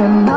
your mind.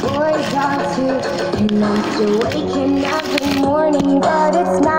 boys got too. And I'm still waking every morning, but it's not.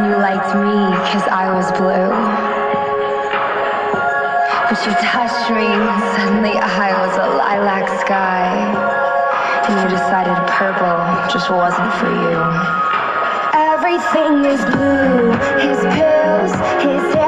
And you liked me because I was blue. But you touched me, and suddenly I was a lilac sky. And you decided purple just wasn't for you. Everything is blue. His pills,